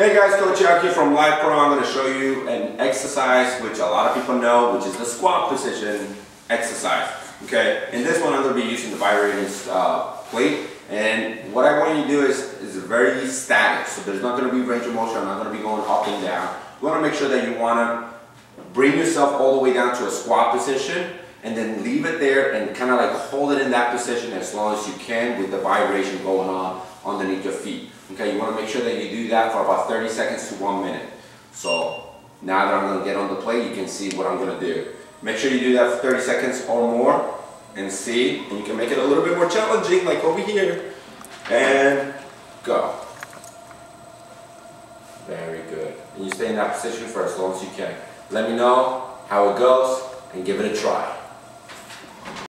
Hey guys, Coach Jack here from Lifepro. I'm going to show you an exercise which a lot of people know, which is the squat position exercise. Okay, in this one I'm going to be using the vibrating uh, plate. And what I want you to do is, is very static. So there's not going to be range of motion. I'm not going to be going up and down. You want to make sure that you want to bring yourself all the way down to a squat position and then leave it there and kind of like hold it in that position as long as you can with the vibration going on underneath your feet. Okay, you want to make sure that you do that for about 30 seconds to one minute. So now that I'm going to get on the plate, you can see what I'm going to do. Make sure you do that for 30 seconds or more and see, and you can make it a little bit more challenging like over here. And go. Very good. And you stay in that position for as long as you can. Let me know how it goes and give it a try.